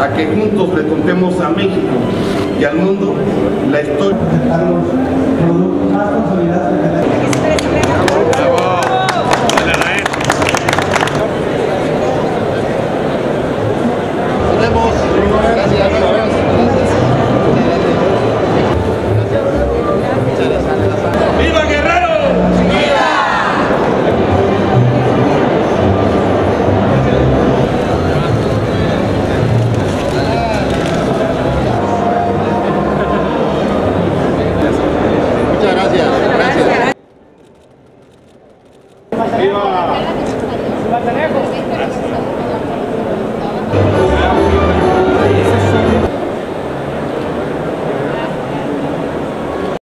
a que juntos le contemos a México y al mundo la historia. ¡Viva!